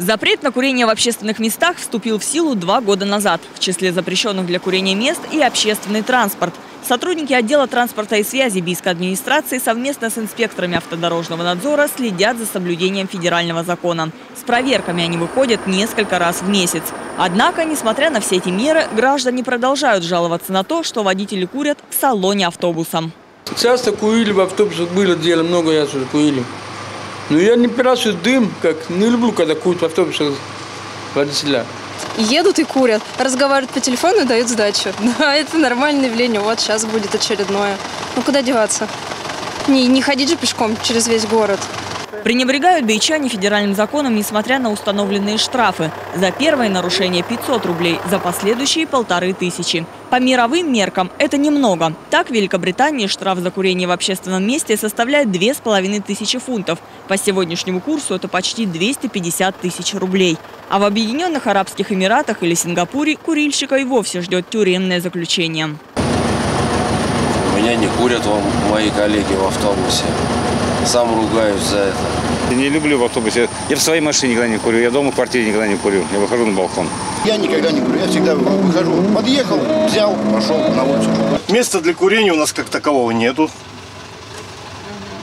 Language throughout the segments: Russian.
Запрет на курение в общественных местах вступил в силу два года назад. В числе запрещенных для курения мест и общественный транспорт. Сотрудники отдела транспорта и связи Бийской администрации совместно с инспекторами автодорожного надзора следят за соблюдением федерального закона. С проверками они выходят несколько раз в месяц. Однако, несмотря на все эти меры, граждане продолжают жаловаться на то, что водители курят в салоне автобуса. Часто курили в автобусах, было дело, много раз уже курили. Но я не пирачу дым, как не люблю, когда курят в автобусах водителя. Едут и курят, разговаривают по телефону и дают сдачу. Да, это нормальное явление. Вот сейчас будет очередное. Ну куда деваться? Не, не ходить же пешком через весь город. Пренебрегают бичане федеральным законом, несмотря на установленные штрафы. За первое нарушение 500 рублей, за последующие – полторы тысячи. По мировым меркам это немного. Так, в Великобритании штраф за курение в общественном месте составляет две с половиной тысячи фунтов. По сегодняшнему курсу это почти 250 тысяч рублей. А в Объединенных Арабских Эмиратах или Сингапуре курильщика и вовсе ждет тюремное заключение. Меня не курят мои коллеги в автобусе. Сам ругаюсь за это. Не люблю в автобусе. Я в своей машине никогда не курю. Я дома в квартире никогда не курю. Я выхожу на балкон. Я никогда не курю. Я всегда выхожу. Подъехал, взял, пошел на улицу. Места для курения у нас как такового нету.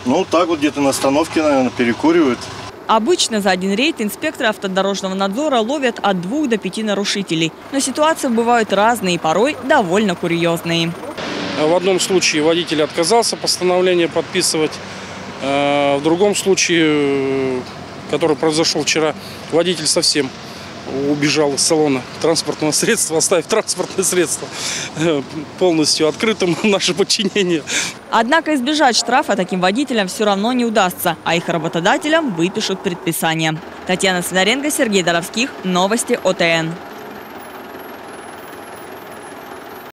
Ну, так вот где-то на остановке, наверное, перекуривают. Обычно за один рейд инспекторы автодорожного надзора ловят от двух до пяти нарушителей. Но ситуации бывают разные и порой довольно курьезные. В одном случае водитель отказался постановление подписывать. В другом случае, который произошел вчера, водитель совсем убежал из салона транспортного средства, оставив транспортное средство полностью открытым наше подчинение. Однако избежать штрафа таким водителям все равно не удастся, а их работодателям выпишут предписание. Татьяна Сидоренко, Сергей Доровских. Новости ОТН.